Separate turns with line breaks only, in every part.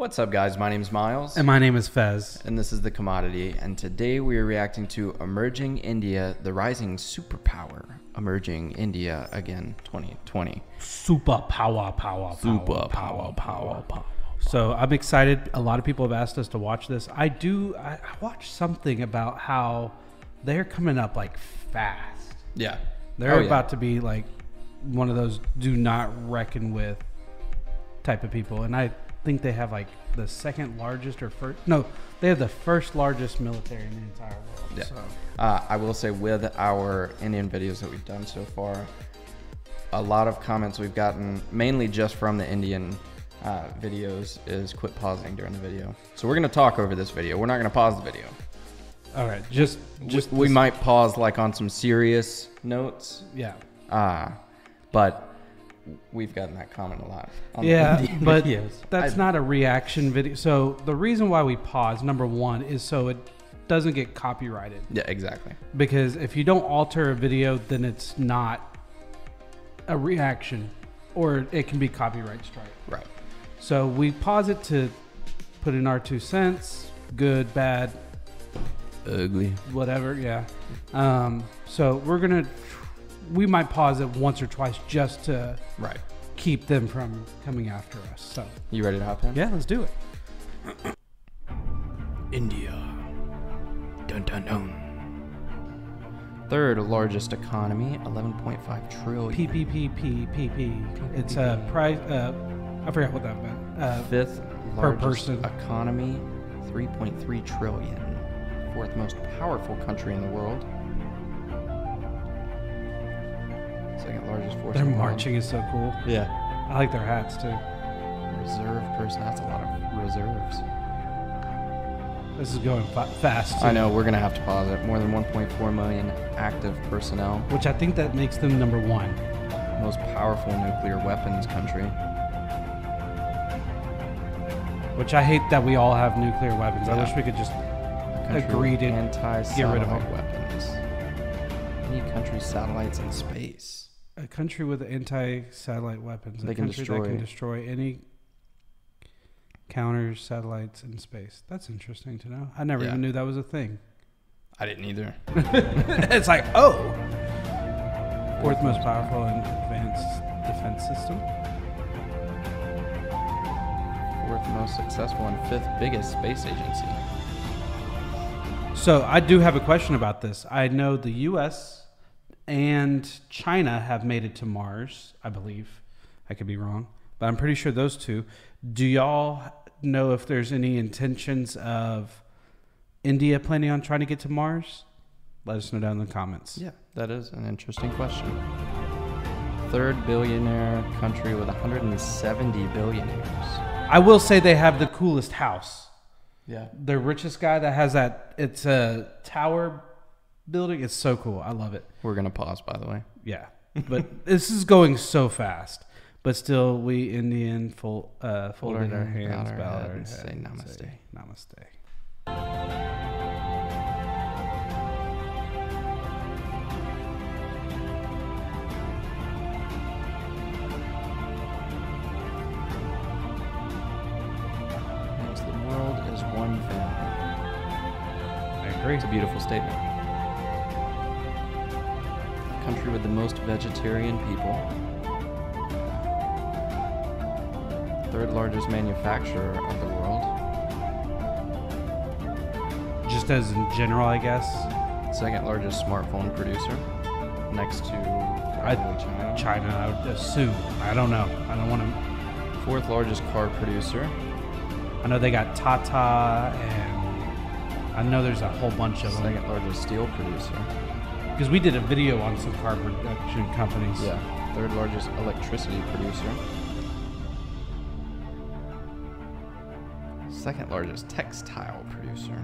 What's up, guys? My name is Miles,
And my name is Fez.
and this is The Commodity. And today we are reacting to Emerging India, the rising superpower. Emerging India again 2020.
Super power, power, power, power, power, power. So I'm excited. A lot of people have asked us to watch this. I do. I, I watched something about how they're coming up like fast.
Yeah.
They're
Oh, yeah.
about to be like one of those do not reckon with type of people. And I think they have like the second largest or first. No, they have the first largest military in the entire world.
Yeah.
So.
Uh, I will say, with our Indian videos that we've done so far, a lot of comments we've gotten, mainly just from the Indian uh, videos, is quit pausing during the video. So we're going to talk over this video. We're not going to pause the video.
All right. Just,
Just
just
we might pause like on some serious notes,
Yeah.
uh, but we've gotten that comment a lot. On
Yeah, but
videos.
that's
I-
not a reaction video. So the reason why we pause, number one, is so it doesn't get copyrighted.
Yeah, exactly.
Because if you don't alter a video, then it's not a reaction, or it can be copyright strike.
Right.
So we pause it to put in our two cents, good, bad,
Ugly.
whatever. Yeah. Um, so we're gonna, we might pause it once or twice just to
Right.
keep them from coming after us. So
You ready to hop in?
yeah, let's do it.
India. Dun dun dun. Third largest economy, 11.5 trillion.
PPPPPP. It's a price. Uh, I forgot what that meant. Uh,
Fifth
Per
largest
person.
economy, 3.3 trillion. Fourth most powerful country in the world. Second largest force.
their
in
marching is so cool.
Yeah.
I like their hats too.
Reserve person. That's a lot of reserves.
This is going fa- fast. Too,
I know. We're gonna have to pause it. More than 1.4 million active personnel.
Which I think that makes them number one.
Most powerful nuclear weapons country.
Which I hate that we all have nuclear weapons. I wish we could just.
A country
Agreed to
anti-satellite
get rid of them.
weapons. Any country satellites in space.
A country with anti-satellite weapons.
They
a
can
country
destroy-
that can destroy any counters satellites in space. That's interesting to know. I never
Yeah.
even knew that was a thing.
I didn't either.
it's like, oh. Fourth most powerful and advanced defense system.
Fourth most successful and fifth biggest space agency.
So I do have a question about this. I know the U.S. and China have made it to Mars. I believe. I could be wrong, but I'm pretty sure those two. Do y'all know if there's any intentions of India planning on trying to get to Mars? Let us know down in the comments.
Yeah, that is an interesting question. Third billionaire country with 170 billionaires.
I will say they have the coolest house.
Yeah.
The richest guy that has that. It's a tower building. It's so cool. I love it.
We're gonna pause, by the way.
Yeah, but this is going so fast. But still, we Indian fold, uh, folded our hands,
bowed our head, and say namaste.
say namaste.
The world is one family.
I agree.
It's a beautiful statement. The most vegetarian people. Third largest manufacturer of the world.
Just as in general, I guess.
Second largest smartphone producer. Next to
I-
China.
China, I would assume. I don't know. I don't want to.
Fourth largest car producer.
I know they got Tata, and I know there's a whole bunch of them.
Second largest steel producer.
Because we did a video on some car production companies.
Yeah. Third largest electricity producer. Second largest textile producer.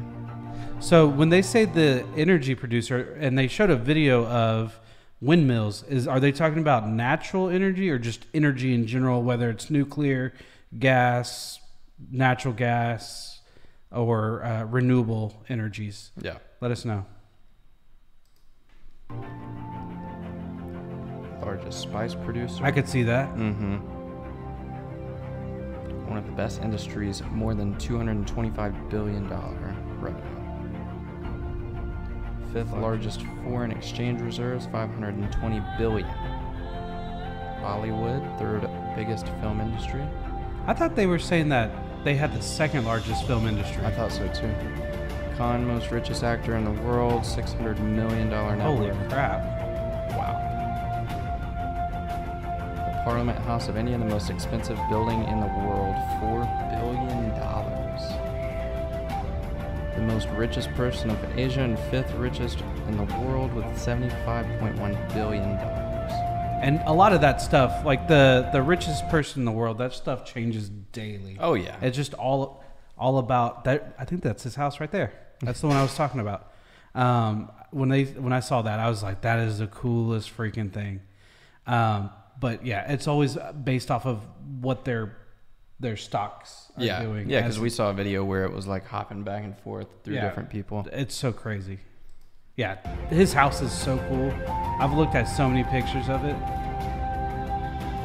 So when they say the energy producer, and they showed a video of windmills, is are they talking about natural energy or just energy in general, whether it's nuclear, gas, natural gas, or uh, renewable energies?
Yeah.
Let us know.
Largest spice producer.
I could see that.
Mm-hmm. one of the best industries, more than $225 billion revenue. Fifth largest foreign exchange reserves, 520 billion. Bollywood, third biggest film industry.
I thought they were saying that they had the second largest film industry.
I thought so too. Khan, most richest actor in the world, $600 million net
Holy crap.
Parliament House of India, the most expensive building in the world, $4 billion. The most richest person of Asia and fifth richest in the world with $75.1 billion.
And a lot of that stuff, like the the richest person in the world, that stuff changes daily.
Oh, yeah.
It's just all all about that. I think that's his house right there. That's the one I was talking about. Um, when they when I saw that, I was like, that is the coolest freaking thing. Um, but yeah, it's always based off of what their their stocks are
yeah.
doing.
Yeah, because we saw a video where it was like hopping back and forth through
Yeah.
different people.
It's so crazy. Yeah, his house is so cool. I've looked at so many pictures of it.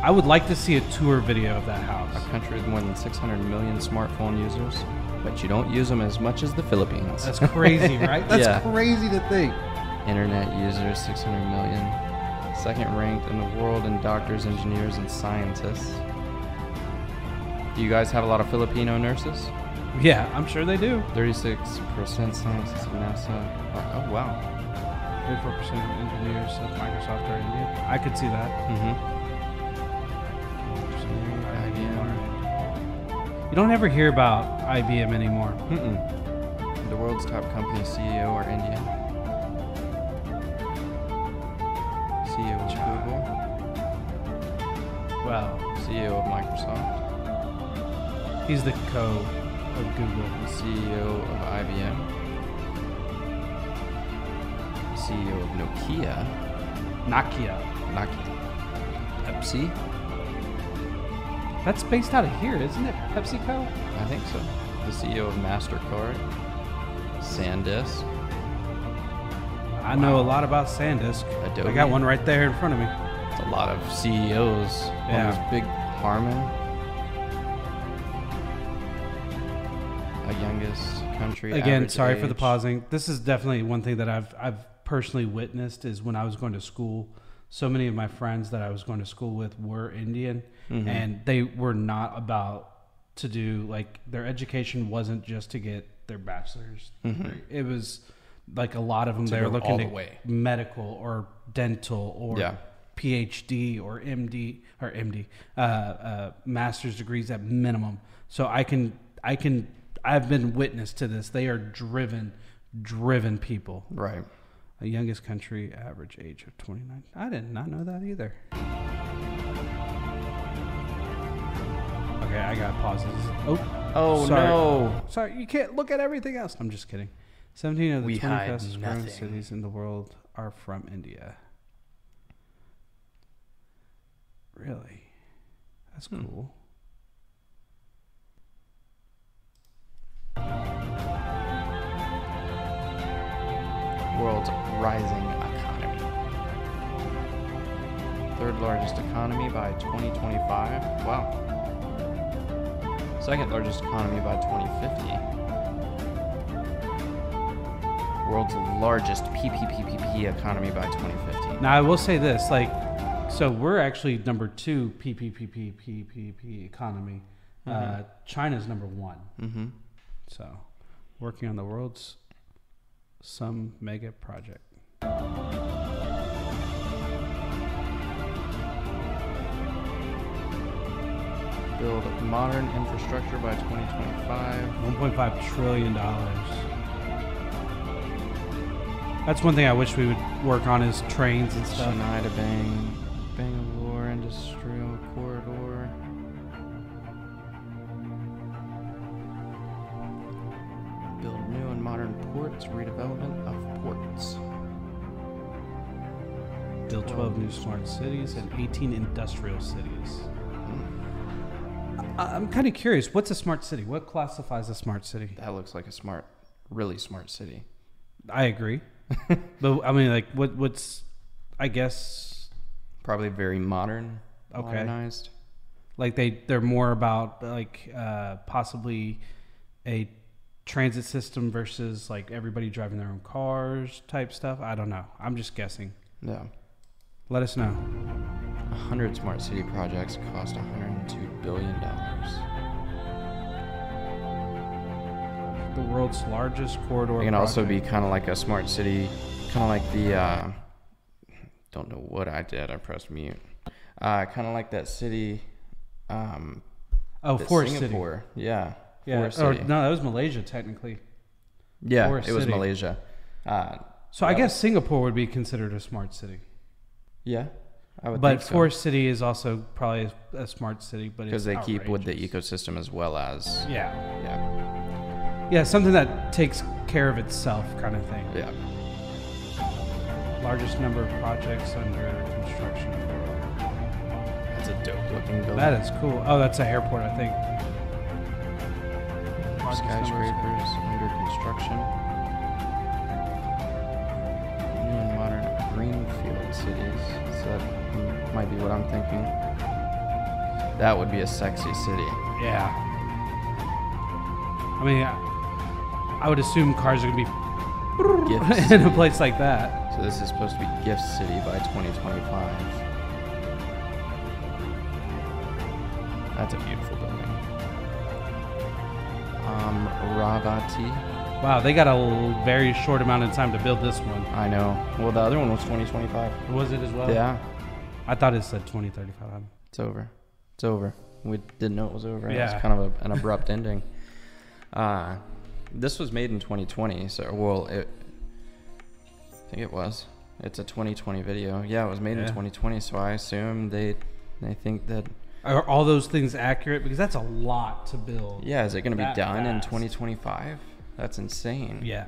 I would like to see a tour video of that house.
A country with more than 600 million smartphone users, but you don't use them as much as the Philippines.
That's crazy, right? That's
Yeah.
crazy to think.
Internet users, 600 million. Second ranked in the world in doctors, engineers, and scientists. Do you guys have a lot of Filipino nurses?
Yeah, I'm sure they do.
36% scientists at NASA. Oh, oh, wow.
34% of engineers at Microsoft are Indian. I could see that.
Mm-hmm.
You don't ever hear about IBM anymore.
Mm-mm. The world's top company CEO are Indian.
Well,
CEO of Microsoft,
he's the co of Google.
CEO of IBM, CEO of Nokia,
Nokia.
Nokia, Pepsi,
That's based out of here, isn't it? PepsiCo?
I think so. The CEO of Mastercard, SanDisk,
I know a lot about SanDisk. I
Adobe.
got one right there in front of me.
A lot of CEOs.
Yeah.
One was big Harmon. A youngest country.
Again, sorry for the pausing. This is definitely one thing that I've I've personally witnessed is when I was going to school. So many of my friends that I was going to school with were Indian,
Mhm.
and they were not about to do like their education wasn't just to get their bachelor's.
Mhm.
It was like a lot of them they were looking to
the
medical or dental or
Yeah.
PhD or MD or MD, uh, uh, master's degrees at minimum. So I can, I can, I've been witness to this. They are driven, driven people.
Right.
A youngest country average age of 29. I did not know that either. Okay, I got pauses. Oh,
Oh
Sorry.
no.
sorry, you can't look at everything else. I'm just kidding. 17 of the
We
20 fastest growing cities in the world are from India. Really? That's
Hmm.
cool.
World's rising economy. Third largest economy by 2025. Wow. Second largest economy by 2050. World's largest PPPPP economy by 2050.
Now, I will say this like, so we're actually number two PPPPPPP economy. Uh,
Mhm.
China's number one.
Mm-hmm.
So, working on the world's some mega project.
Build modern infrastructure by 2025.
1.5 trillion dollars. That's one thing I wish we would work on is trains and stuff.
Chennai to Bang, Bangalore Industrial Corridor. Build new and modern ports, redevelopment of ports.
Build 12 new smart cities and 18 industrial cities. Hmm. I- I'm kind of curious. What's a smart city? What classifies a smart city?
That looks like a smart, really smart city.
I agree, but I mean, like, what? What's? I guess
Probably very modern,
Okay.
modernized.
Like they they're more about like uh, possibly a transit system versus like everybody driving their own cars type stuff. I don't know. I'm just guessing.
Yeah.
Let us know.
100 smart city projects cost 102 billion dollars.
The world's largest corridor.
It can also be kind of like a smart city, kind of like the. Uh, don't know what I did. I pressed mute. Uh, kind of like that city. Um,
oh Forest City.
Yeah.
Yeah.
Forest
Or,
City.
no, that was Malaysia technically.
yeah,
Forest
it was
City.
Malaysia. Uh,
So I guess Singapore would be considered a smart city.
yeah, I would
But
think so.
Forest City is also probably a, a smart city, but
because they keep with the ecosystem as well as
Yeah,
yeah,
yeah, something that takes care of itself, kind of thing.
yeah.
Largest number of projects under construction.
That's a dope looking building.
That is cool. Oh, that's an airport, I think. Largest
skyscrapers under construction. New and modern greenfield cities. So that hmm, might be what I'm thinking. That would be a sexy city.
Yeah. I mean, I, I would assume cars are gonna be in a place like that.
So this is supposed to be Gift City by 2025. That's a beautiful building. Um, Ravati.
Wow, they got a very short amount of time to build this one.
I know. Well, the other one was 2025.
Was it as well?
Yeah,
I thought it said 2035.
it's over. It's over. We didn't know it was over. It
Yeah.
was kind of a, an abrupt ending. Uh, this was made in 2020. So, well, it. I think it was. It's a 2020 video. Yeah, it was made in 2020. So I assume they, they think that.
Are all those things accurate? Because that's a lot to build.
Yeah, is it going to be done in 2025? That's insane.
Yeah.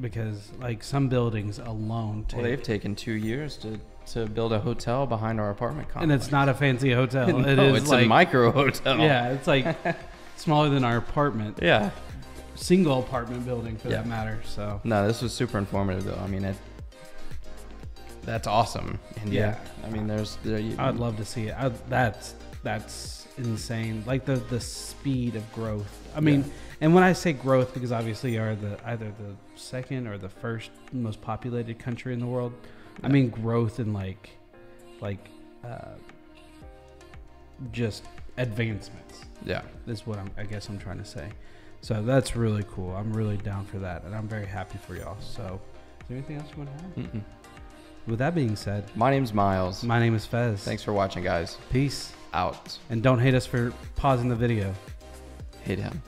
Because like some buildings alone take,
Well, they've taken two years to, to build a hotel behind our apartment complex.
and it's not a fancy hotel.
no,
it is
it's
like
a micro hotel.
yeah, it's like smaller than our apartment,
Yeah.
Single apartment building for
Yeah.
that matter. So
No, this was super informative though. I mean, it. That's awesome. Yeah, I mean, there's there. You,
I'd love to see it. I, that's that's insane. Like the the speed of growth. I mean,
Yeah.
and when I say growth, because obviously you are the either the second or the first most populated country in the world. I mean growth in like like uh, just advancements
Yeah.
is what I'm, I guess I'm trying to say. So that's really cool. I'm really down for that, and I'm very happy for y'all. So, is there anything else you want to add?
Mm-mm.
With that being said,
My name's Miles.
my name is Fez.
Thanks for watching, guys.
Peace.
Out.
And don't hate us for pausing the video.
Hate him.